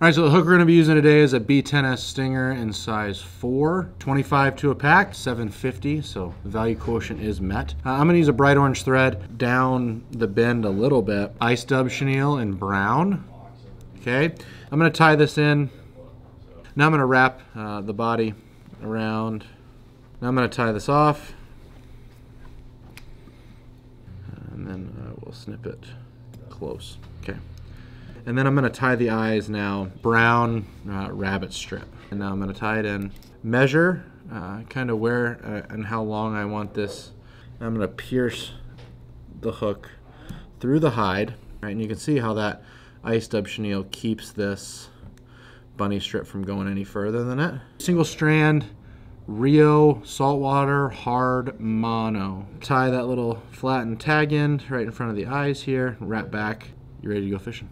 All right, so the hook we're gonna be using today is a B10S Stinger in size four, 25 to a pack, 750, so the value quotient is met. Uh, I'm gonna use a bright orange thread down the bend a little bit. Ice dub chenille in brown, okay? I'm gonna tie this in. Now I'm gonna wrap uh, the body around. Now I'm gonna tie this off. And then uh, we'll snip it close, okay? And then I'm gonna tie the eyes now, brown uh, rabbit strip. And now I'm gonna tie it in. Measure uh, kind of where uh, and how long I want this. I'm gonna pierce the hook through the hide. Right, and you can see how that ice dub chenille keeps this bunny strip from going any further than it. Single strand Rio saltwater hard mono. Tie that little flattened tag end right in front of the eyes here, wrap back, you're ready to go fishing.